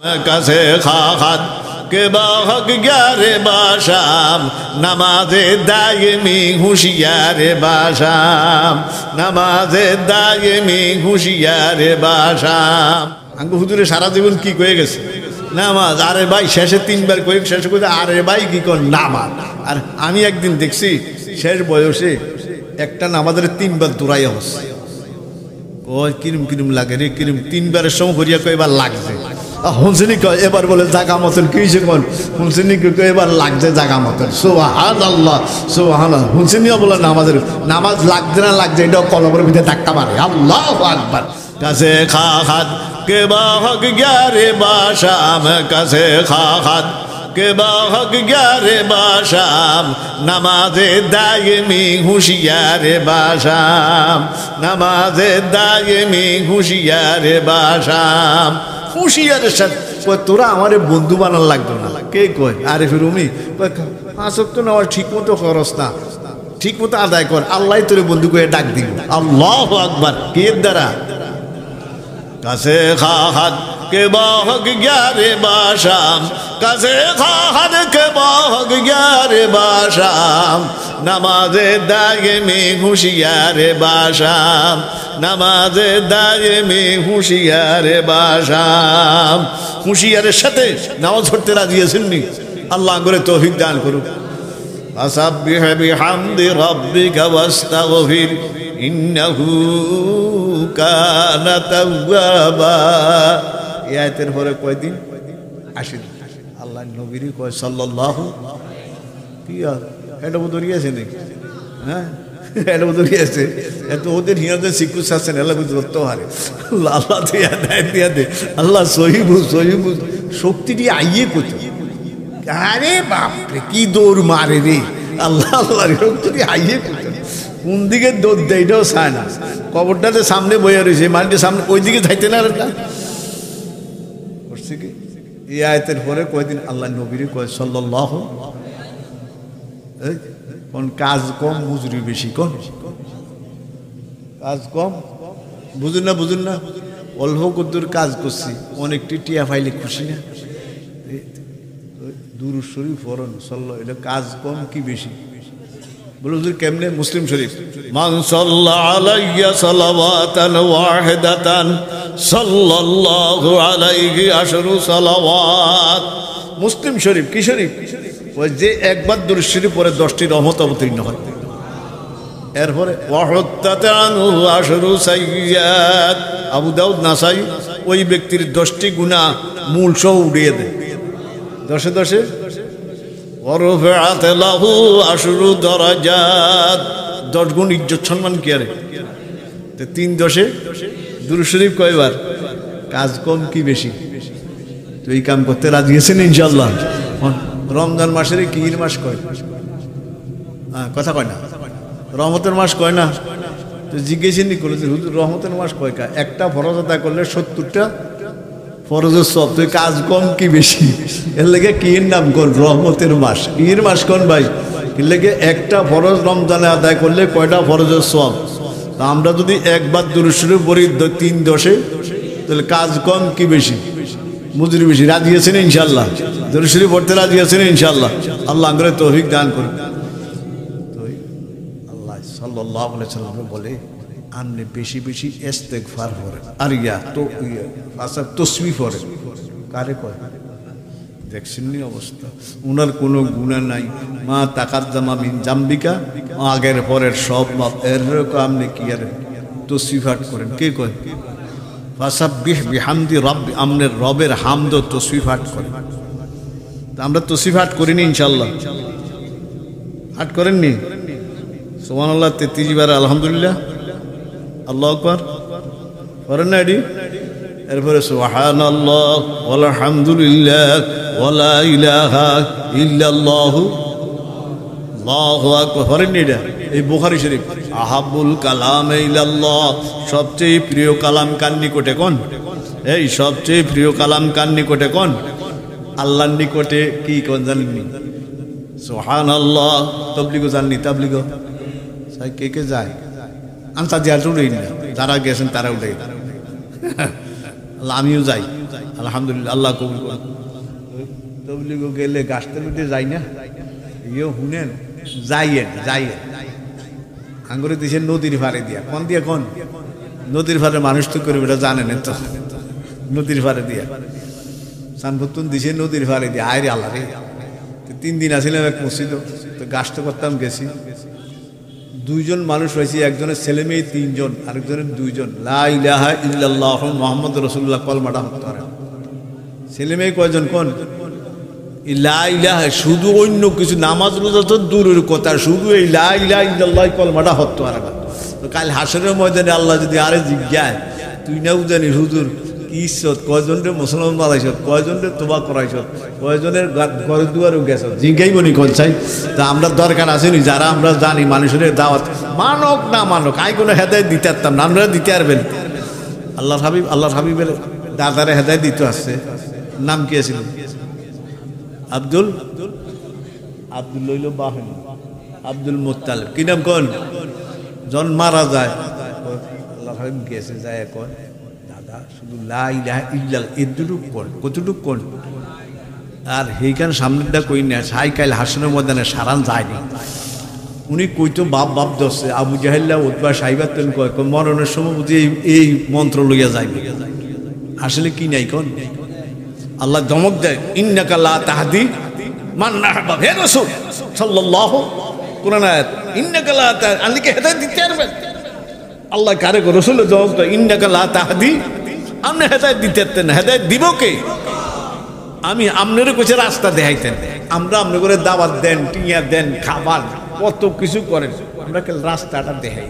কাছে খাহাত কে বাহক গ্যারে বাসাম নামাজে দায়মি হুঁশিয়ারে বাসাম নামাজে দায়মি হুঁশিয়ারে বাসাম আঙ্গু হুজুরে সারা জীবন কি কয়ে গেছে? নামাজ, আরে ভাই, শেষে তিনবার কয়ে, শেষে করে আরে ভাই, কি কর নামাজ? আর আমি একদিন দেখছি, শেষ বয়সে একটা নামাজের তিনবার দৌড়াই হচ্ছে। ও, কিরম কিরম লাগে রে, কিরম তিনবারের সময় করিয়া কয় এবার লাগছে। হুনসিনি কয় এবার বলে, জাগা মতন কি হয়েছে কোন? হুনসিনি এবার লাগছে জাগা মতন। সোহান আল্লাহ সোহান হুনসিনিও বলে, নামাজের, নামাজ লাগছে না লাগছে, এটাও কলমের ভিতরে ধাক্কা মারে। আল্লাহ আকবার। কাছে খা খাত, কে বা বাহক গ্যারে বাসাম কাছে খা খাত, কে বা বাহক গ্যারে বাসাম নামাজে দায়মি হুঁশিয়ারে বাসাম নামাজে দায়মি হুঁশিয়ারে বাসাম হুঁশিয়ারের সাথে কয়, তোরা আমার বন্ধু বানার লাগতো না। কে কয়, আরে ফির উমি পাঁচক তো নেওয়ার ঠিক মতো খরচ না। ঠিক মতো আদায় কর আল্লাহ তোরে বন্ধু করে ডাক দিল আল্লাহ আকবার, কে দ্বারা? কাছে খাহাত কে বাহক গ্যারে বাসাম। কাছে খাহাত কে বাহক গ্যারে বাসাম। নামাজে দাগে মে হুঁশিয়ারে বাসাম নামাজে দাগে মে হুঁশিয়ারে বাসাম হুঁশিয়ারের সাথে নামাজ পড়তে রাজি আছেননি আল্লাহ করে তৌফিক দান করুক فسبح بحمد ربك واستغفر إنه كان توابا এই আয়তের পরে কয়দিন আশি আল্লাহ নবীরই কয় সাল্লাল্লাহু কি আর এটা বোধ আছে নাকি? হ্যাঁ? এটা আছে। এত ওদের হিয়াদের শিক্ষু শাসন, এলা বুঝ ধরতে আল্লাহ দিয়া দেয় দিয়া দে আল্লাহ সহিবু সহিবু শক্তিটি আইয়ে কোথায়? আরে বাপরে, কি দৌড় মারে রে। আল্লাহ আল্লাহ হাইয়ে কোন দিকে দৌড় দেয়, এটাও চায় না। কবরটাতে সামনে বইয়া রয়েছে মাটির সামনে ওই দিকে যাইতে না রে করছে কি? এই আয়তের পরে কয়দিন আল্লাহ নবীর কয় সাল্লাহ কোন কাজ কম মজুরি বেশি কম কাজ কম? বুঝুন না বুঝুন না। অল্প কদ্দুর কাজ করছি, অনেকটি টিয়া ফাইলে খুশি না। দুরু শরীফ ফরন সাল্লাহ, এটা কাজ কম কি বেশি? বলো হুজুর, কেমনে? মুসলিম শরীফ। মান সাল্লাহ আলাইয়া সালাওয়াতান ওয়াহিদাতান, সাল্লাল্লাহু আলাইহি আশরু সালাওয়াত। মুসলিম শরীফ, কি শরীফ? ওই যে একবার দুরু পরে দশটি রহমত অবতীর্ণ হয়। এরপরে আবু দাউদ নাসাই ওই ব্যক্তির দশটি গুনাহ মূল সহ উড়িয়ে দেয়। দশে দশে দশ গুণ ইজ্জত সম্মান কি তিন দশে দুরু কয়বার? কাজ কম কি বেশি? তো এই কাম করতে রাজি গেছেন ইনশাল্লাহ রমজান মাসের কি মাস কয়? হ্যাঁ কথা কয় না। রহমতের মাস কয় না? তো জিজ্ঞেসেনি করলে হুজুর, রহমতের মাস কয় কা? একটা ফরজ আদায় করলে সত্তরটা ফরজের সব। তুই কাজ কম কি বেশি? এর লেগে কির নাম কোন? রহমতের মাস। কির মাস কোন ভাই? এর লেগে একটা ফরজ রমজানে আদায় করলে কয়টা ফরজের সব? আমরা যদি একবার দুরুশুরে পড়ি তিন দশে, তাহলে কাজ কম কি বেশি? মজুরি বেশি রাজি আছেন ইনশাল্লাহ দুরুশুরি পড়তে রাজি আছেন ইনশাল্লাহ আল্লাহ করে তৌফিক দান করুন। আল্লাহ সাল্লাহ সাল্লাম বলে, আপনি বেশি বেশি এস্তেক ফার করেন। আর ইয়া, তো আচ্ছা তসবি করেন কারে কয় দেখছেননি অবস্থা? উনার কোনো গুণা নাই। মা তাকার জামা মিন জাম্বিকা, আগের পরের সব মাপ এরকম আপনি কি আর তসবিফাট করেন? কে কয়? ফাসাব্বিহ বিহামদি রব, আমনের রবের হামদ তসবিফাট করেন। তা আমরা তসবিফাট করিনি ইনশাল্লাহ হাট করেননি? সোমান আল্লাহ তেত্রিশ বার আলহামদুলিল্লাহ। আল্লাহ আকবর। করেন না এটি এরপরে সুহান আল্লাহ আলহামদুলিল্লাহ ওলা ইলাহা ইল্লাল্লাহ। আল্লাহ আকবর। করেন এটা? এই বুখারি শরীফ, আহাবুল কালাম ইল্লাল্লাহ সবচেয়ে প্রিয় কালাম কার নিকটে কোন? এই সবচেয়ে প্রিয় কালাম কার নিকটে কোন? আল্লাহর নিকটে কি কোন জানেননি? সোহান আল্লাহ তবলিগো জাননি তাবলিগো কে কে যায়? আনসার জিয়ার উঠেই না। যারা গেছেন তারা উঠে আমিও যাই। আলহামদুলিল্লাহ, আল্লাহ কবুল তবলিগ গেলে গাছতে মধ্যে যাই না? ইয়ে শুনেন, যাইয়েন যাইয়েন। আঙ্গুরে দিছে নদীর ফারে দিয়া। কোন দিয়া কোন? নদীর ফারে মানুষ তো করবে, এটা জানেন তো। নদীর ফারে দিয়া। সানফতুন দিছে নদীর ফারে দিয়া। আয় আল্লাহ রে। তিন দিন আসিলাম এক মসজিদ। তো গাছ তো করতাম, গেছি। দুইজন মানুষ হয়েছে একজনের ছেলে মেয়ে, তিনজন, আরেকজনের দুইজন। লা ইলাহা ইল্লাল্লাহ, মোহাম্মদ রসুল্লাহ কলমাটা হতে পারে ছেলে মেয়ে কয়জন, কোন? এই লা শুধু অন্য কিছু, নামাজ রোজা তো দূরের কথা, শুধু এই লা ইলাহা ইল্লাল্লাহ কলমাটা হতে না তো কাল হাসরের ময়দানে আল্লাহ যদি আরে জিজ্ঞায়, তুই নাও জানিস হুজুর, কি ইচ্ছত কয়জনের মুসলমান বানাইছত কয়জনের তোবা করাইছত কয়জনের ঘর দুয়ারও গেছ জিজ্ঞাই বনি কোন চাই তা আমরা দরকার আসেনি, যারা আমরা জানি মানুষের দাওয়াত, মানক না মানক, আই কোনো হেদায় দিতে পারতাম না, আমরা দিতে পারবেন। আল্লাহ হাবিব আল্লাহ হাবিবের দাদারে হেদায় দিতে আসছে। নাম কি আছিল? আব্দুল? আব্দুল লইল বাহন। আব্দুল মোত্তাল। কি নাম কোন? জন মারা যায়। গেছে, যায় কয় দাদা, শুধু লাই ইল্লাল এদুটুক কোন, কতটুক কোন? আর সেইখান সামনেটা কই না সাই কাইল হাসনের ময়দানে সারান যায়নি। উনি কইতো, বাপ বাপ দশে আবু জাহেল্লা উৎবা সাইবার তেন কয় মরণের সময় বুঝি এই এই মন্ত্র লইয়া যায় আসলে কি নাই কোন? আল্লাহ ধমক দেয়, ইন্নাকা লা তাহদি মান নাহবা হে রাসূল, সাল্লাল্লাহু, কোরআন আয়াত, ইন্নাকা লা তাহদি আল্লাহকে হেদায়েত দিতে পারবেন আল্লাহ কারে রসুল জবাব দেয়, ইন্নাকা লা তাহদি। আপনি হেদায়েত দিতে পারতেন না। দিব কে? আমি আপনারও কাছে রাস্তা দেখাইতেন। আমরা আপনি করে দাওয়াত দেন, টিয়া দেন, খাবার, কত কিছু করেন। আমরা রাস্তাটা দেখাই।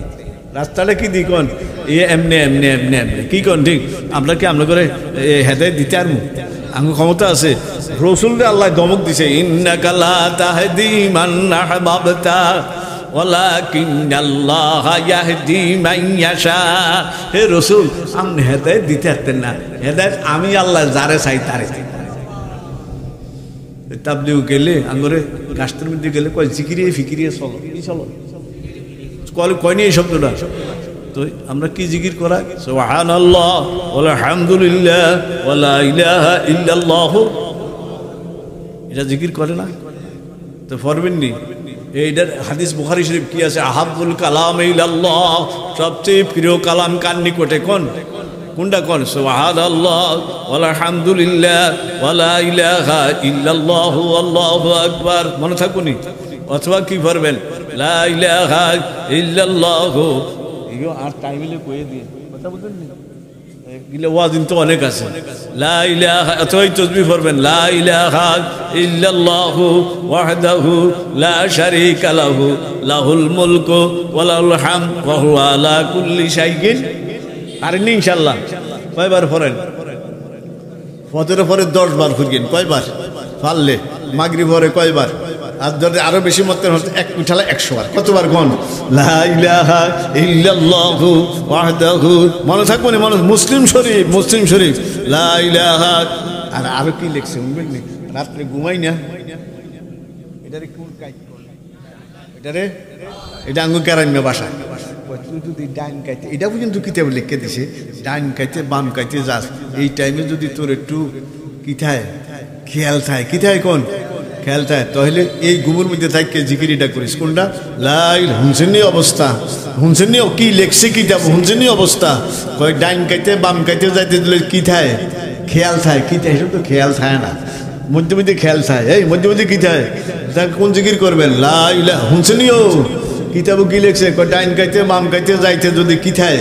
রাস্তাটা কি দি কোন? এ এমনি এমনি এমনি এমনি। কি কন ঠিক? আমরা কি আমরা করে হেদায় দিতে আর আমার ক্ষমতা আছে। রসুলরে আল্লাহ দমক দিছে, ইন্নাকা লা তাহদি মান আহবাবতা ওয়ালাকিন আল্লাহ ইয়াহদি মান ইয়াশা। হে রসুল আপনি হেদায়েত দিতে পারতেন না। হেদায়েত আমি আল্লাহ যারে চাই তারে তাবলিউ গেলে, আঙ্গরে গাছটার মধ্যে গেলে কয়, জিকিরিয়ে ফিকিরিয়ে চলো চলো। কল কয়নি এই শব্দটা? তো আমরা কি জিকির করা? সুবহান আল্লাহ ওলা হামদুলিল্লাহ ওলা ইলাহা ইল্লাল্লাহ। এটা জিকির করে না? তো পড়বেননি এইটার হাদিস বুখারি শরীফ কি আছে? আহাবুল কালাম ইল্লাল্লাহ সবচেয়ে প্রিয় কালাম কার নিকটে কোন? কোনটা কোন? সুবহান আল্লাহ ওয়ালা হামদুলিল্লাহ ওয়ালা ইলাহা ইল্লাল্লাহ, আল্লাহু আকবার। মনে থাকুনি? অথবা কি করবেন লা ইলাহা ইল্লাল্লাহ ইগো আর টাইমিলে কয়ে দিয়ে কথা বলতেন নি গিলে ওয়াজিন তো অনেক আছে। লা ইলাহা অথবাই তসবিহ পড়বেন লা ইলাহা ইল্লাল্লাহু ওয়াহদাহু লা শারীকা লাহু লাহুল মুলকু ওয়া লাহুল হামদ ওয়া হুয়া আলা কুল্লি শাইইন। কয়বার পড়েন? ফজরের পরে দশ বার ফুরগেন কয়বার? পারলে। মাগরি পরে কয়বার? আর যদি আরও বেশি মতের হতো এক উঠালে একশো বার। কতবার ওয়াহদাহু। মনে থাকব না মনে মুসলিম শরীফ মুসলিম শরীফ। লা ইলাহা। আর আরও কি লিখছে শুনবেন নি রাত্রে ঘুমাই না। এটারে কোন কাজ? এটারে? এটা আঙ্গু কেরান্য বাসা যদি ডাইন কাইতে, এটা পর্যন্ত কিতাবে লিখে দিছে। ডাইন কাইতে, বাম কাইতে যাস। এই টাইমে যদি তোর একটু কিথায়? খেয়াল থাকে। কিথায় কোন? খেয়াল থাকে তাহলে এই গুমুর মধ্যে থাককে জিকিরিটা করিস। কোনটা? লাই হুনসেনি অবস্থা। হুনসেনি কি লেখছে কিতাব হুনসেনি অবস্থা। কয় ডাইন কাইতে, বাম কাইতে যাইতে দিলে কি থাকে খেয়াল থাকে কি থাকে তো খেয়াল থাকে না। মধ্যে মধ্যে খেয়াল থাকে এই, মধ্যে মধ্যে কি থাকে তা কোন জিকির করবেন? লাই হুনসেনিও কিতাবও কি লেখছে? কয় ডাইন কাইতে, বাম কাইতে যাইতে যদি কি থাকে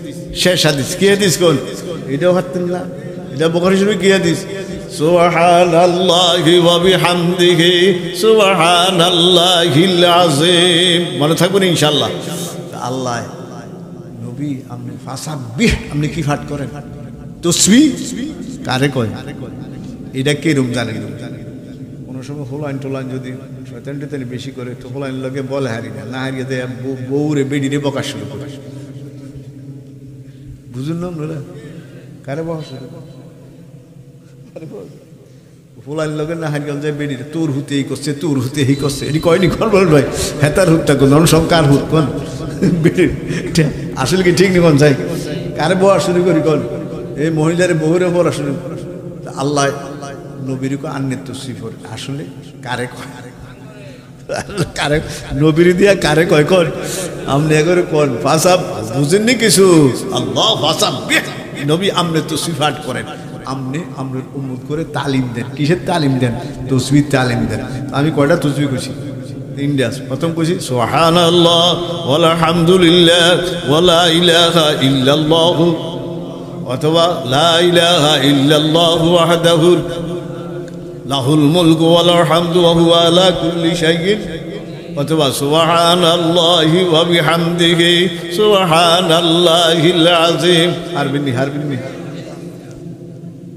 শেষ হাদিস কি হাদিস কোন এটাও হাতেন না এটা বুখারী শরীফ কি হাদিস সুবহান আল্লাহি ওয়া বিহামদিহি সুবহান আল্লাহিল আযীম মনে থাকবেন ইনশাআল্লাহ আল্লাহ নবী আপনি ফাসাব্বিহ আপনি কি পাঠ করেন তসবি কারে কয় এটা কিরম জানেন কোনো সময় হোলাইন টোলাইন যদি শয়তান টেতানি বেশি করে তো হোলাইন লোকে বলে হারি না না হারিয়ে দেয় বউ- বউরে বেডিরে বকা শুরু করে বুঝুন না কারে বকা? ফুলাইন লগে না যায় বেডিরে তোর হুতে এই করছে, তোর হুতে এই করছে। এটি কয়নি কর বল ভাই? হেতার হুতটা কোন সব হুত? কোন? আসলে কি ঠিক নি কোন যাই কারে বয়া শুরু করি কোন? এই মহিলারে বহুরে শুরু আল্লাহ নবীর আন্নের তো সিফর আসলে কারে কয়? কারে নবীর দিয়া কারে কয় কর আমনে এগরে কোন? ফাসাব বুঝেননি কিছু? আল্লাহ ফাসাব নবী আমনে তো সিফাট করেন। আমনে আমনের উম্মত করে তালিম দেন। কিসের তালিম দেন? তসবির তালিম দেন। আমি কয়টা তসবি করছি? আছে। প্রথম কইছি সুবহানাল্লাহ, ওয়ালহামদুলিল্লাহ, ওয়ালা ইলাহা ইল্লাল্লাহ, অথবা লা ইলাহা ইল্লাল্লাহ ওয়াহদাহু লাহুল মুলকু ওয়াল হামদু ওয়া হুয়া আলা কুল্লি শাইইন। অথবা সুবহানাল্লাহি ওয়া বিহামদিহি, সুবহানাল্লাহিল আযীম। হারবিনি হারবিনি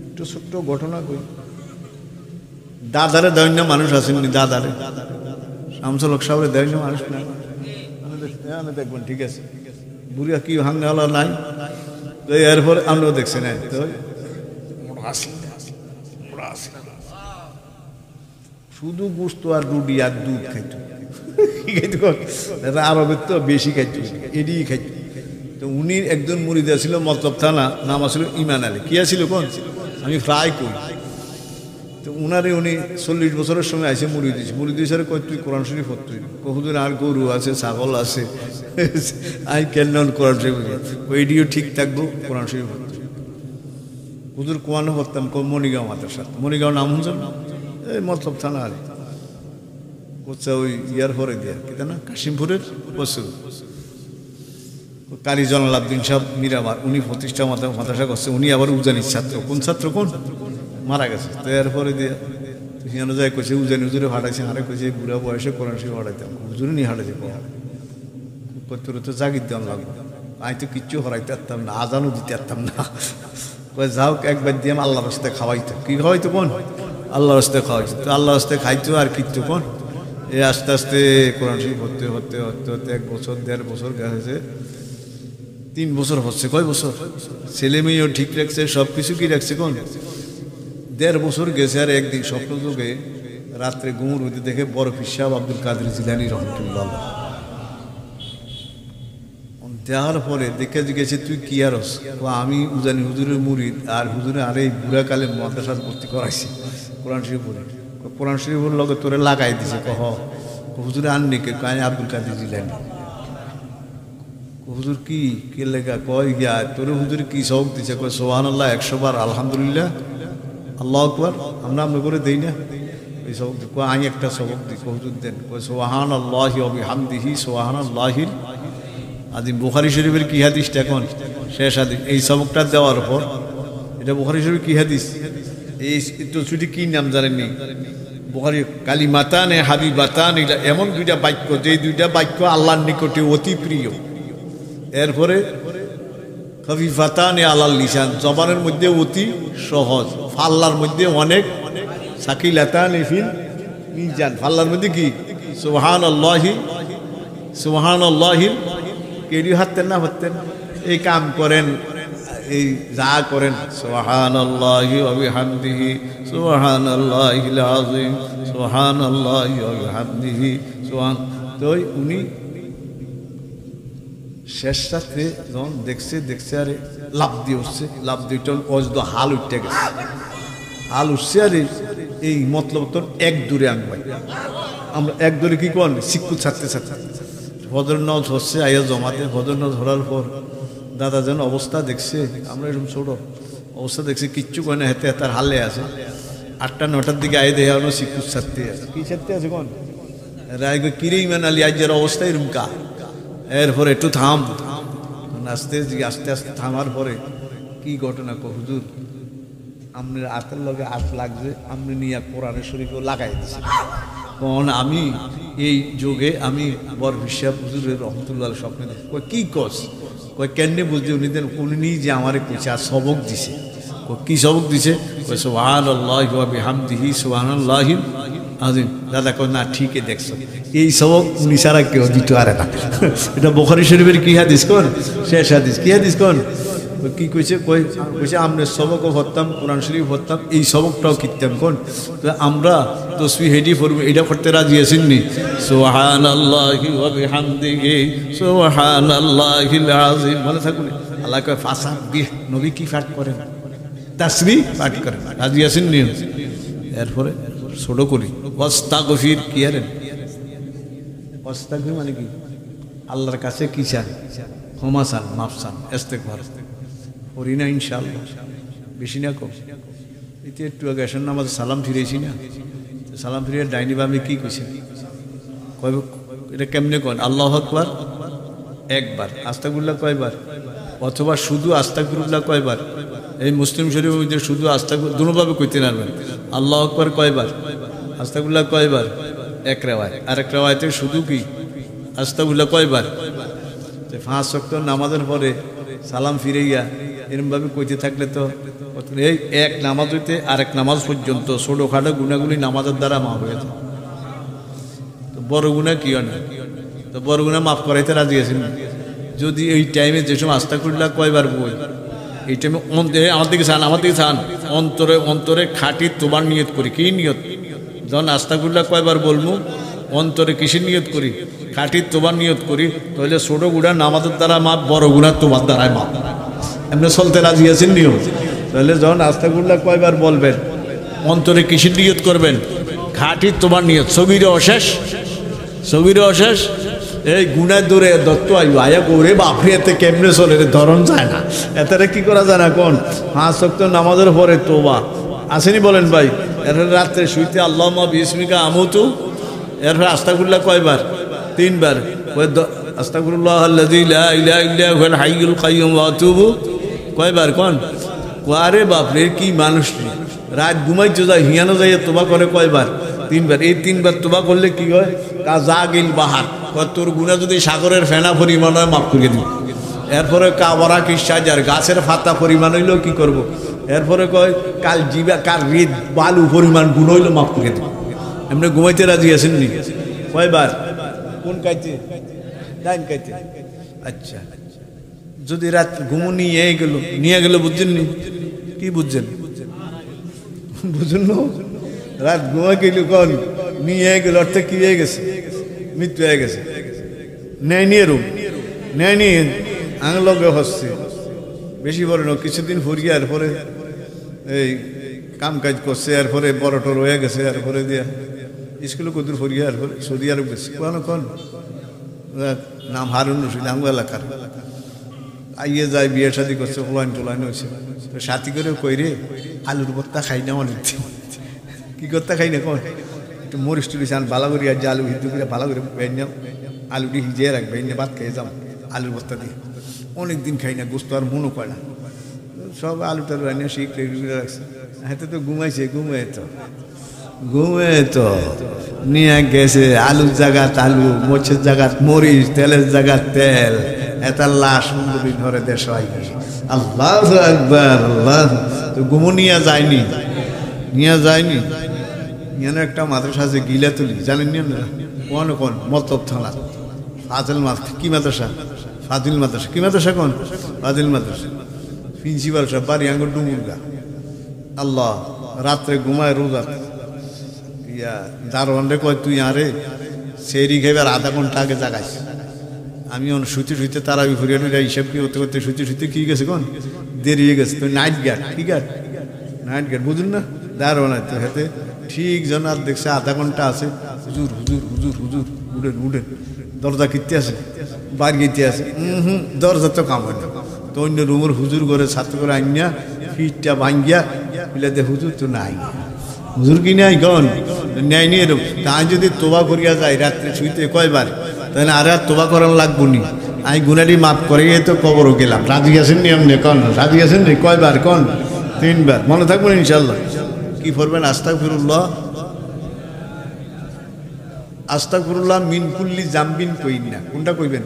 একটু ছোট্ট ঘটনা কই। দাদারে দৈন্য মানুষ আসেননি দাদারে। শামসুল সাহেবের দৈন্য মানুষ না আমি দেখবেন ঠিক আছে। বুড়িয়া কি ভাঙনে হলো নাই এরপর আমরাও দেখছি না তো শুধু গুস্ত আর রুডি আর দুধ খাইতো। আরবের তো বেশি খাইতো, এডি খাইতো। তো উনি একজন মুড়িদ ছিল মতলব থানা, নাম আসলে ইমান আলী। কি আছিল কোন? আমি ফ্রাই করি তো উনারে উনি চল্লিশ বছরের সময় আইসে মুড়ি দিয়েছে মুড়ি দিয়েছে কই তুই কোরআন শরীফ তুই কহুদিন আর গরু আছে, ছাগল আছে, আই কেন কোরআন শরীফ ওই এডিও ঠিক থাকব, কোরআন শরীফ। হুজুর কোয়ানো করতাম মণিগাঁও মাদ্রাসা। মণিগাঁও নাম শুনছেন? এই মতলব থানা আর কোচা ওই ইয়ার পরে দিয়া, কি না কাশিমপুরের বসুর কারি জনাল আব্দিন সাহেব মিরামার উনি প্রতিষ্ঠা মাথা মাদ্রাসা করছে, উনি আবার উজানির ছাত্র। কোন ছাত্র? কোন? মারা গেছে। তো এরপরে দিয়ে হিয়ানো যায় কইছে, উজানি হুজুরে হাঁটাইছে আরে কইছে, বুড়া বয়সে কোরআন শরীফ হাঁটাইতাম হুজুরে নিয়ে হাঁটাইছে তোর তো জাগির দেওয়া লাগবে। আমি তো কিচ্ছু হরাইতে পারতাম না, আজানও দিতে পারতাম না। যাও একবার দিয়ে আল্লাহ রাস্তায় খাওয়াইতো কি খাওয়াইতো কোন? আল্লাহ রাস্তায় খাওয়াইতো তো আল্লাহ রাস্তায় খাইতো আর কিচ্ছু কোন? এই আস্তে আস্তে কোরআন শরীফ হতে হতে হতে হতে এক বছর, দেড় বছর গেছে। তিন বছর হচ্ছে, কয় বছর? ছেলে মেয়েও ঠিক রাখছে সব কিছু কি রাখছে কোন? দেড় বছর গেছে আর একদিন স্বপ্ন যুগে রাত্রে গুমুর হইতে দেখে বড় পিসাব আব্দুল কাদের জিলানি রহমতুল্লাহ। দেওয়ার পরে দেখে জিজ্ঞেসে, তুই কি আর? আমি উজানি হুজুরের মুরিদ, আর হুজুরে আরে এই বুড়া কালে মাদ্রাসা ভর্তি করাইছি। কোরআন শরীফ কয়, কোরআন শরীফের লগে তোরে লাগাই দিছে কহ। হুজুরে আননি কে? আমি আব্দুল কাদের জিলানি। হুজুর কি? কে লেখা কয় গিয়া তোর হুজুর কি সবক দিছে? কয় সোহান আল্লাহ একশো বার আলহামদুলিল্লাহ। আল্লাহ আকবর আমরা আমরা করে দেই না। সবক দি কয় আমি একটা সবক কয় হুজুর দেন। কয় সোহান আল্লাহি অবি হামদিহি সোহান আল্লাহির আদি বুখারি শরীফের কি হাদিসটা এখন? শেষ হাদিস। এই সবকটা দেওয়ার পর এটা বুখারি শরীফ কি হাদিস? এই তসবিটি কি নাম জানেননি? বুখারি কালী মাতানে হাবি বাতান এটা এমন দুইটা বাক্য, যে দুইটা বাক্য আল্লাহর নিকটে অতি প্রিয়। এরপরে কবি ফাতানে আলাল লিসান জবানের মধ্যে অতি সহজ, ফাল্লার মধ্যে অনেক সাকিলাতান ফিল মিজান। ফাল্লার মধ্যে কি? সুবহান আল্লাহি সুবহান আল্লাহিল কেডি হাঁটতেন না হতেন? এই কাম করেন এই যা করেন সুবহান আল্লাহি ওয়া হামদিহি সুবহান আল্লাহিল আযীম সুবহান আল্লাহি ওয়া হামদিহি তো উনি শেষ রাত্রে যখন দেখছে দেখছে আরে লাভ দিয়ে উঠছে লাভ দিয়ে উঠে অজদ হাল উঠতে গেছে। হাল উঠছে আরে এই মতলব তোর এক দূরে আনবাই আমরা এক দূরে কি করেন শিক্ষু ছাড়তে ছাড়তে। ভদ্র নজ হচ্ছে, আইয়া জমাতে ভদ্র নজ ধরার পর দাদা যেন অবস্থা দেখছে আমরা এরকম ছোট অবস্থা দেখছি কিচ্ছু করে না হেতে তার হালে আছে। আটটা নটার দিকে আয় দেহে আনো শিক্ষু ছাড়তে আছে। কি ছাড়তে আছে কোন? রায় কিরে ইমান আলী আজের অবস্থা এরকম কা? এরপরে একটু থাম। আস্তে আস্তে আস্তে থামার পরে কি ঘটনা কো হুজুর? আপনার হাতের লগে হাত লাগছে আপনি নিয়ে কোরআনে শরীফও লাগাই দিছে। কারণ আমি এই যোগে আমি বর বিশ্বাস হুজুরের রহমতুল্লাহ স্বপ্নে দেখি। কয় কি কস? কয় কেন বুঝলি? উনি দেন, উনি যে আমারে কিছু আর সবক দিছে। কই কি সবক দিছে? কই সোহান আল্লাহ বিহামদিহি সোহান আল্লাহ আজিম দাদা কয়, না, ঠিকই দেখছ। এই সবক উনি সারা কেউ দিত আরে না। এটা বোখারি শরীফের কি হাদিস কোন? শেষ হাদিস। কি হাদিস কোন? কি কইছে? কই, কইছে আমরা সবকও পড়তাম কোরআন শরীফ পড়তাম এই সবকটাও কিনতাম কোন? তো আমরা তসবি হেডি পড়ব, এটা পড়তে রাজি আছেন নি? সোহান আল্লাহি ওয়া বিহামদিহি সোহান আল্লাহিল আযীম ভালো থাকুন, আল্লাহ কয় ফাসা বিহ নবী কি পাঠ করেন? তাসবি পাঠ করেন। রাজি আছেন নি? এরপরে ছোট করি অস্তা গফির কি আরেন অস্তা মানে কি? আল্লাহর কাছে কি চান? ক্ষমা চান, মাফ চান এস্তেক ভার করি না ইনশাল্লাহ বেশি না কম। এতে একটু আগে আসেন না, আমাদের সালাম ফিরেছি না? সালাম ফিরে ডাইনি বামে কি কইছে? এটা কেমনে কন? আল্লাহ আকবার? একবার। আস্তাগুল্লাহ কয়বার? অথবা শুধু আস্তাকুরুল্লাহ কয়বার? এই মুসলিম শরীফের মধ্যে শুধু আস্তা দুভাবে কইতে পারবেন। আল্লাহ আকবার কয়বার? আস্তাকুল্লাহ কয়বার? এক রেওয়ায়। আর এক রেওয়ায়তে শুধু কি? আস্তাকুল্লাহ কয়বার? পাঁচ শক্ত নামাজের পরে সালাম ফিরে গিয়া এরমভাবে কইতে থাকলে তো এই এক নামাজ হইতে আরেক নামাজ পর্যন্ত ছোটোখাটো গুণাগুলি নামাজের দ্বারা মাফ হয়ে যায়। তো বড় গুণা কি না? তো বড় গুণা মাফ করাইতে রাজি আছেন? যদি এই টাইমে যে সময় আস্থা করলে কয়বার বই? এই টাইমে আমার দিকে চান, আমার দিকে চান। অন্তরে অন্তরে খাটি তোমার নিয়ত করি। কি নিয়ত? যখন আস্থা করলে কয়বার বলব অন্তরে কিসের নিয়ত করি? খাটি তোমার নিয়ত করি। তাহলে ছোটো গুণা নামাজের দ্বারা মাপ বড় গুণা তোমার দ্বারাই মাপ এমনি চলতে রাজি আছেন নিয়ম তাহলে যখন আস্থা করলে কয়বার বলবেন? অন্তরে কিসের নিয়ত করবেন? খাটি তোমার নিয়ত। ছবিরে অশেষ। ছবিরে অশেষ। এই গুণায় দূরে দত্ত আয়ু আয়া গৌরে বাপরে এতে কেমনে চলে রে? ধরন যায় না। এতে কি করা যায় না কোন? পাঁচ শক্ত নামাজের পরে তোবা। আসেনি বলেন ভাই? এর রাত্রে শুইতে আল্লাহ বিস্মিকা আমতু। এরপরে আস্তাকুল্লাহ কয়বার? তিনবার। আস্তাকুল্লাহ হাইগুল কাইম আতুবু। কয়বার কন? আরে বাপরে কি মানুষ রাত ঘুমাইছো যায়, হিয়ানো যাইয়া তোবা করে কয়বার? তিনবার। এই তিনবার তোবা করলে কি হয়? কাজা গিল বাহার। তোর গুণা যদি সাগরের ফেনা পরিমাণ হয়, মাফ করিয়ে দিব। এরপরে কাবরা কি সাজার গাছের ফাতা পরিমাণ হইলেও কি করব। এরপরে কয়, কাল জিবা কার রিদ, বালু পরিমাণ গুণ হইলেও মাফ করিয়ে দিব। এমনি ঘুমাইতে রাজি আছেন নি? কয়বার? কোন কাইতে? ডাইন কাইতে। আচ্ছা। যদি রাত ঘুমো নিয়ে গেল নিয়ে গেল বুঝছেন নি কি বুঝছেন? বুঝুন? রাত ঘুমা গেল কন? নিয়ে গেল, অর্থে কি হয়ে গেছে? মৃত্যু হয়ে গেছে। নেয় নিয়ে রুম। নেয় নিয়ে আংলগে হচ্ছে। বেশি বড় না কিছুদিন ফুরিয়ে আর পরে এই কাম কাজ করছে আর পরে বড় টর হয়ে গেছে আর পরে দিয়া স্কুলে কদুর ফুরিয়ে আর পরে সৌদি আরব গেছে। কোন কোন? নাম হারুন রশিদ আঙ্গু এলাকার। আইয়ে যায়, বিয়ে শাদি করছে, ফলাইন টোলাইন হয়েছে তো সাথী করে কইরে আলুর ভর্তা খাই না অনেক কি করতে খাই না কোন একটু মরিচ টুরিস আন ভালো করে আর যে আলু হিন্দু করে ভালো করে বেঞ্জাম আলুটি হিজিয়ে রাখবে এনে ভাত খেয়ে যাও, আলুর বস্তা দিয়ে। অনেক দিন খাই না, গোস্ত আর মনও করে না। সব আলু টালু রান্না শিখ রাখছে। হাতে তো ঘুমাইছে ঘুমে তো। ঘুমে তো। নিয়ে গেছে আলুর জায়গাত আলু মোচের জায়গাত মরিচ, তেলের জায়গাত তেল। এটা লাশ মুন্ডি ধরে দেশ আল্লাহ একবার আল্লাহ। তো ঘুমো নিয়ে যায়নি। নিয়ে যায়নি। নিয়ে একটা মাদ্রাসা আছে গিলা তুলি জানেন নিয়ে না? কোন কোন? মতব থানা। ফাজিল মাদ কি মাদ্রাসা? ফাজিল মাদ্রাসা। কি মাদ্রাসা কোন? ফাজিল মাদ্রাসা। প্রিন্সিপাল সাহেব, বাড়ি আঙ্গুর ডুমুরগা। আল্লাহ, রাত্রে ঘুমায় রোজাত ইয়া, দারোয়ানরে কয়, তুই আরে, সেরি খেবার আধা ঘণ্টা আগে জাগাইস। আমি অন শুতে শুতে তারা ঘুরিয়ে নিয়ে হিসাব কি করতে করতে শুতে শুতে কি গেছে কোন? দেরি হয়ে গেছে। তো নাইট গার্ড কি গার্ড নাইট গার্ড বুঝুন না? দারোয়ান তো হাতে ঠিক যেন আর দেখছে আধা ঘণ্টা আছে। হুজুর হুজুর হুজুর হুজুর, উঠেন উঠেন। দরজা কিনতে আছে। বাড়ি গিতে আছে। হুম, দরজা তো কাম হয় না তো অন্য রুমের হুজুর করে ছাত্র করে আনিয়া ফিটটা ভাঙ্গিয়া দে, হুজুর, তো নাই। হুজুর কি নাই গন ন্যায় নিয়ে এরকম। তাই যদি তোবা করিয়া যায় রাত্রে শুইতে কয়বার? তাহলে আর আর তোবা করার লাগবো নি? আমি গুনারি মাফ করে গিয়ে তো কবরও গেলাম। রাজি আছেন নে কন রাজি আছেন রে কয়বার কন তিনবার। মনে থাকবেন ইনশাল্লাহ কি করবেন? আস্তা ফিরুল্লাহ আস্তা ফিরুল্লাহ মিনকুল্লি জাম্বিন কইন না। কোনটা কইবেন?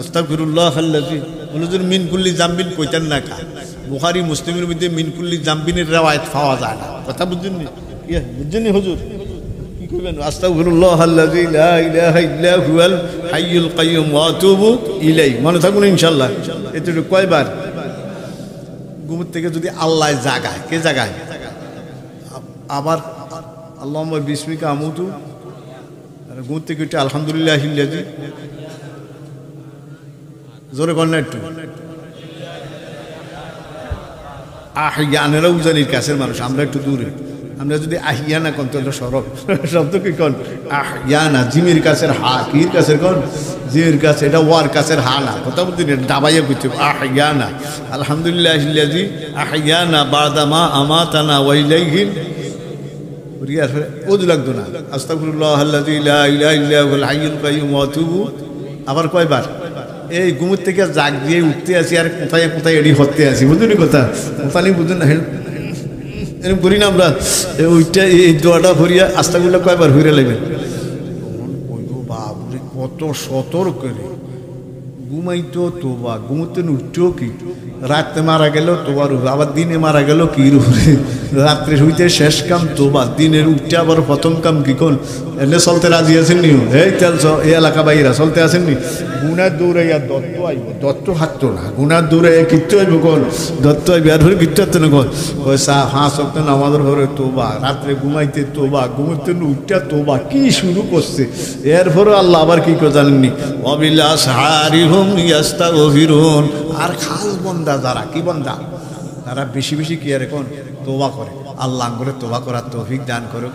আস্তা ফিরুল্লাহ আল্লাহি বলুন মিনকুল্লি জাম্বিন কইতেন না কা? বুখারি, মুসলিমের মধ্যে মিনকুল্লি জাম্বিনের রেওয়ায়ত পাওয়া যায় না। কথা বুঝছেন নি? ইয়ে বুঝছেন নি হুজুর? মনে থাকুন, ইনশাআল্লাহ, এতটুকু কয়বার? ঘুমের থেকে যদি আল্লাহ জাগায়, কে জাগায়? আবার আল্লাহ বিস্মিকা আমুতু। ঘুম থেকে আলহামদুলিল্লাহ জোরে কর না একটু। আহিয়ানেরা উজানির কাছের মানুষ, আমরা একটু দূরে। আমরা যদি আহিয়ানা কন, তাহলে সরব শব্দ কি কন? আহিয়ানা, জিমির কাছের হা, কির কাছের কন? জিমির কাছে, এটা ওয়ার কাছের হা না, কথা বলতে ডাবাইয়া করছে আহিয়ানা। আলহামদুলিল্লাহ হিল্লাজি, আহিয়ানা বাদামা আমাতানা ওয়াইলাইহিন রিয়ার ওজ লাগতো না। আতুবু। আবার কয়বার? এই ঘুমের থেকে জাগ দিয়ে উঠতে আসি আর কোথায় কোথায় এডি হতে আসি, বুঝলি কথা? কোথায় বুঝুন না এরকম করি না আমরা ওইটা এই দোয়াটা ভরিয়া আস্তাগুলো কয়বার ঘুরে লাগবে বাবরে কত সতর্ক রে। ঘুমাইতো তোবা ঘুমতেন উঠতেও কি? রাতে মারা গেল তোবার আবার দিনে মারা গেল কি রুহরে রাত্রে শুইতে শেষ কাম তোবা। দিনের উঠতে আবার প্রথম কাম কি কোন? এনে চলতে রাজি আছেন নি? এই তেল এই এলাকা বাইরা চলতে আছেন নি? গুণার দৌড়াইয়া দত্ত আইব। দত্ত হাত না। গুণার দৌড়াইয়া কিত্তু আইব কোন? দত্ত আইব। আর ধরে কিত্তু হাঁটতো না কোন? ওই সা হাঁস হতো না, আমাদের ঘরে তোবা। রাত্রে ঘুমাইতে তোবা। ঘুমাইতে উঠতে তোবা। কি শুরু করছে? এরপরও আল্লাহ আবার কি করে জানেননি অবিলাস হারিহুম ইয়াস্তা অভিরুন আর খাস বন্দা যারা, কি বন্দা? তারা বেশি বেশি কি আর এখন? তোবা করে। আল্লাহ করে তোবা করার তৌফিক দান করুক।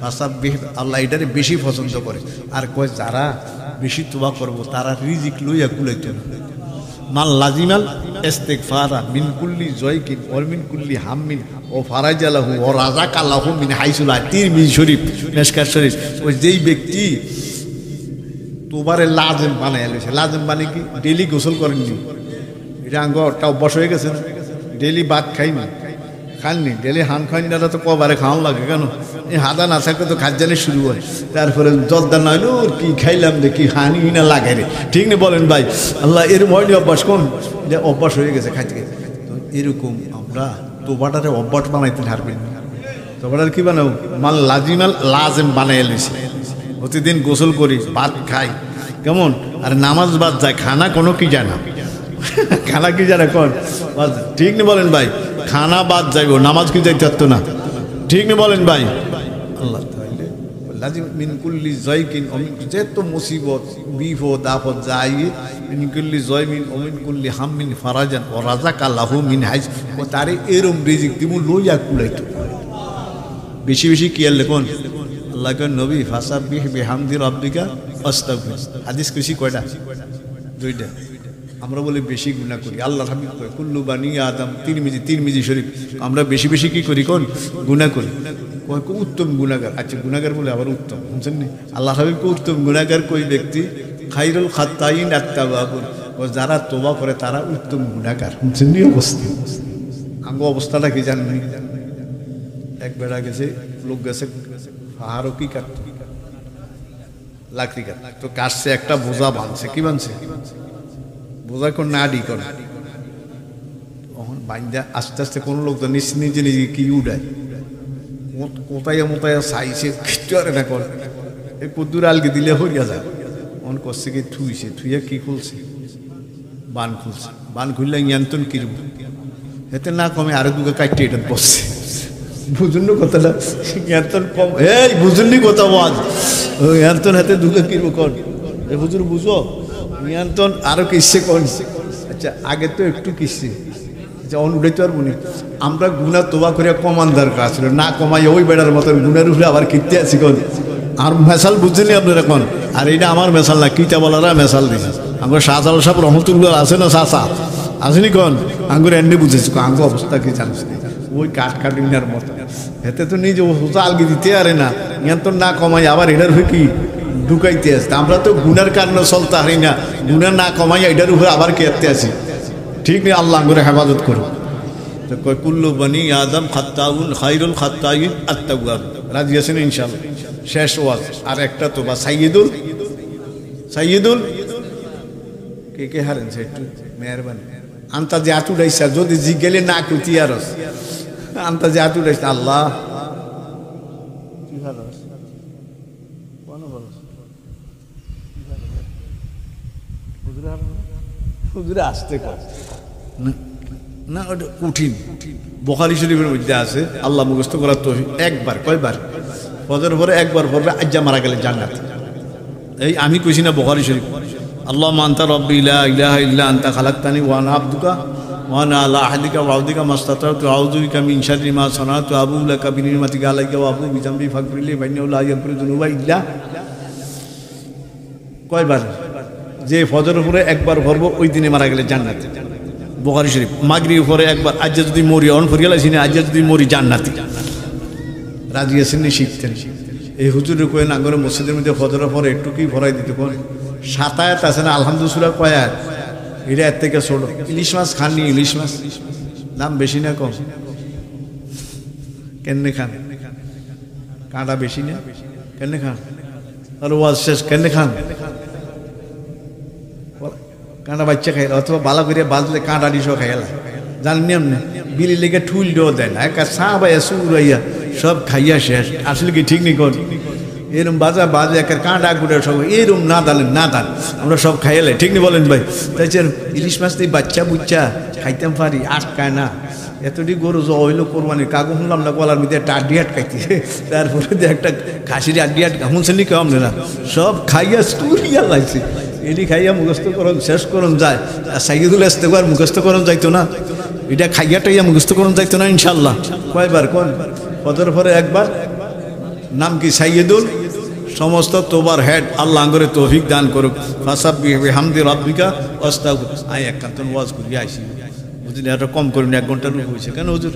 ফাসাব্বিহ, আল্লাহ এটারে বেশি পছন্দ করে। আর কয়, যারা বেশি তোবা করব, তারা রিজিক লইয়া কুলাইতে মাল লাজিমাল এস্তেক ফারা মিন কুল্লি জয়কিন ওর মিন কুল্লি হামমিন ও ফারাজ আলাহু ও রাজা কাল্লাহু মিন হাইসুলা তির মিন শরীফ মেসকার শরীফ। ওই যেই ব্যক্তি তোবারে লাজেম বানায় লইছে, লাজেম মানে কি? ডেলি গোসল করেননি। এটা আঙ্গ একটা অভ্যাস হয়ে গেছে ডেলি ভাত খাইনি খাননি ডেলি হান খাইনি দাদা তো কবারে খাওয়ান লাগে কেন? এই হাদা না থাকলে তো খাদ্যানে শুরু হয়। তারপরে জলদার না ওর কি খাইলাম দেখি হানি না লাগে রে? ঠিক নেই বলেন ভাই। আল্লাহ, এর ময়নি অভ্যাস কোন? যে অভ্যাস হয়ে গেছে খাইতে তো এরকম আমরা তোবাটারে অভ্যাস বানাইতে হারবেন তোবাটার কি বানাও মাল লাজিমাল লাজেম বানাই লইছে। প্রতিদিন গোসল করি, ভাত খাই। কেমন? আর নামাজ বাদ যায়, খানা কোনো কি যায় না খানা কি জানে কোন? ঠিক নেই বলেন ভাই। খানা বাদ যাইব, নামাজ কি যাইতে পারতো না? ঠিক নেই বলেন ভাই। আল্লাহ তাইলে লাজিম মিন কুল্লি জয় কিন অমিন যেত মুসিবত, বিপদ, আপদ যাই, মিন কুল্লি জয় মিন অমিন কুল্লি হাম মিন ফারাজান, ও রাজা কাল্লাহু মিন হাইজ ও তারে এরম রিজিক দিমু, লইয়া কুলাইতো বেশি বেশি কি আর লেখন? আল্লাহ নবী ফাসা বিহ বেহামদি রব্বিকা অস্তাগফির হাদিস কৃষি কয়টা? দুইটা। আমরা বলে বেশি গুণা করি। আল্লাহ হাবিব কয়, কুল্লু বানি আদম তিন মিজি তিন মিজি শরীফ। আমরা বেশি বেশি কি করি কোন? গুণা করি। কো, উত্তম গুণাগার আচ্ছা গুণাগার বলে আবার উত্তম বুঝছেন আল্লাহ হাবিব কো উত্তম গুণাগার কই ব্যক্তি? খাইরুল খাত্তাইন আত্মাবাবুর ও যারা তোবা করে তারা উত্তম গুণাগার বুঝছেন অবস্থা? আঙ্গ অবস্থাটা কি জানেন এক বেড়া গেছে, লোক গেছে পাহাড়ও কি কাটতো? লাকড়ি কাট তো কাটছে একটা বোঝা বাঁধছে, কি বাঁধছে? বোঝা কোন নাডি কোন তখন বাইন্দা আস্তে আস্তে কোনো লোক তো নিজ নিজে নিজে কি উড়ায়। কোথায় মোতায় চাইছে, কিচ্ছু আর না করে। এই কদ্দুর আলগে দিলে হরিয়া যায়। মন করছে কি, থুইছে, থুইয়া কি খুলছে? বান খুলছে। বান খুললে ইয়ান্তন কিরব? এতে না কমে আরও দুটো কাটতে এটা বসছে। বুঝুন কথাটা? ইয়ান্তন কম এই, বুঝুননি কথা বল। ইয়ান্তন হাতে দুটো কিরব কর। এ হুজুর বুঝো? নিয়ন্ত্রণ আরও কিসে কোন? আচ্ছা আগে তো একটু কিসে? আচ্ছা অন উঠাইতে পারব নি? আমরা গুণা তোবা করে কমান দরকার ছিল না কমাই ওই বেড়ার মতো গুণের উপরে আবার কিনতে আছি কোন? আর মেশাল বুঝছেনি আপনার এখন আর এটা আমার মেশাল না, কিতা বলারা মেশাল দিছে আমার শাহজাল সাহেব রহমতুল্লাহ আছে না চাষা আসেনি কোন? আঙ্গুর এমনি বুঝেছি আঙ্গু অবস্থা কি জানিস ওই কাঠ কাটিনার মতো। এতে তো নিজে সোজা আলগি দিতে আরে না। নিয়ন্ত্রণ না কমাই আবার এটার হয়ে কি? ঢুকাইতে আসতে আমরা তো গুনার কারণে চলতে হারি না। গুনার না কমাই এটার উপরে আবার কেতে আছি। ঠিক নেই, আল্লাহ করে হেফাজত করো তো কয়, কুল্লু বনি আদম খাত্তাউন খাইরুল খাত্তাউন আত্তাউয়াব রাজি আছেন ইনশাল্লাহ শেষ ওয়াজ। আর একটা তো বা সাইয়দুল। সাইয়দুল? কে কে হারেন সে একটু? মেহরবানি। আন্তা যে আত উড়াইছা যদি গেলে না কুতি আর আন্তা যে আত উড়াইছা আল্লাহ। না- ওটা কঠিন। বখারি শরীফের মধ্যে আছে, আল্লাহ করার তো একবার, কয়বার? পরে একবার আজ্জা মারা গেলে জান্নাত। এই আমি কইছি না বখারি শরীফ। আল্লাহ মান্তা রব্বি ইলা ইলাহা ইল্লা আনতা খালাকতানি ওয়ানা আবদুকা ওয়ানা আলা আহলিকা ওয়াউদিকা মাস্তাতাতু আউযুবিকা মিন শাররি মা সানাতু আবু লাকা বিনিমাতিকা আলাইকা ওয়া আবু বিজামবি ফাগফিরলি লা ইয়াগফিরু যুনুবা ইল্লা কয়বার? যে ফজর উপরে একবার ভরব ওই দিনে মারা গেলে জান্নাত। বোখারি শরীফ মাগরি উপরে একবার আজ যদি মরি, অন ফরিয়াল আছি না আজ যদি মরি, জান্নাতি। রাজি আছেন নি, শিখতেন। এই হুজুর কয়ে, না করে মসজিদের মধ্যে ফজরের পরে একটু ভরাই দিতে কোন? সাতায়াত আছে না, আলহামদুলিল্লাহ কয়াত এটা এর থেকে ছোট। ইলিশ মাছ খাননি, ইলিশ মাছ? দাম বেশি না কম? কেনে খান? কাঁটা বেশি না? কেনে খান? আর ওয়াজ শেষ কেনে খান? কাঁটা বাচ্চা খাই অথবা বালা করে বাজলে কাঁটা ডিসও খাইলা। জানেন এমনি বিলি লেগে ঠুল ডো দেয় না। একা সা বাইয়া সুরাইয়া সব খাইয়া শেষ। আসলে কি ঠিক নেই এরম বাজা বাজে একের কাঁটা গুড়ে সব, এরম না দালেন না দান আমরা সব খাইলে ঠিক নেই বলেন ভাই? তাই ইলিশ মাছ দিয়ে বাচ্চা বুচ্চা খাইতাম পারি, আটকায় না। এতটি গরু জ হইল কোরবানি কাগু শুনলাম না গলার মধ্যে একটা আড্ডি আটকাইতে। তারপরে একটা খাসির আড্ডি আটকা শুনছেন নি কেমন না? সব খাইয়া স্টুরিয়া লাগছে এটি খাইয়া মুখস্থ করন শেষ করন যায়। আর সাইকেল আসতে আর মুখস্থ করন যাইতো না। এটা খাইয়া টাইয়া মুখস্থ করন যাইতো না ইনশাল্লাহ কয়বার কোন? পদের পরে একবার। নাম কি? সাইয়েদুল? সমস্ত তোবার হেড আল্লাহ আঙ্গরে তৌফিক দান করুক। হামদি রাব্বিকা অস্তাগ আই একান্ত ওয়াজ করি আইসি বুঝলি এটা কম করুন, এক ঘণ্টার রূপ হয়েছে কেন হুজুর?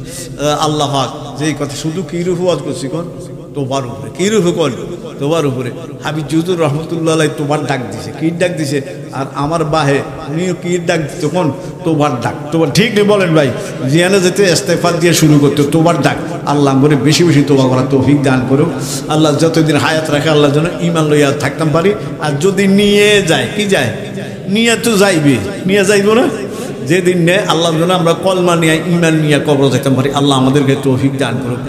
আল্লাহ হাক যে কথা শুধু কি রূপ ওয়াজ করছি কোন? তোবার উপরে। কি রূপে কোন তোবার উপরে। হাবিব জুজুর রহমতুল্লাহ তোবার ডাক দিছে। কি ডাক দিছে? আর আমার বাহে উনিও কি ডাক দিত কোন? তোবার ডাক। তোবার ঠিক নেই বলেন ভাই। জিয়ানে যেতে ইস্তেফার দিয়ে শুরু করতো তোবার ডাক। আল্লাহ করে বেশি বেশি তোবা করা তৌফিক দান করুক। আল্লাহ যতদিন হায়াত রাখে আল্লাহ যেন ইমান লইয়া থাকতাম পারি। আর যদি নিয়ে যায়, কি যায়? নিয়ে তো যাইবে। নিয়ে যাইবো না? যেদিন নেয় আল্লাহ যেন আমরা কলমা নিয়ে ইমান নিয়ে কবর যেতাম পারি। আল্লাহ আমাদেরকে তৌফিক দান করুক।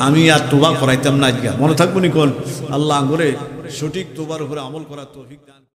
আমি আর তোবা করাইতাম না আজকে মনে থাকব নি কোন? আল্লাহ করে সঠিক তোবার উপরে আমল করার তৌফিক দান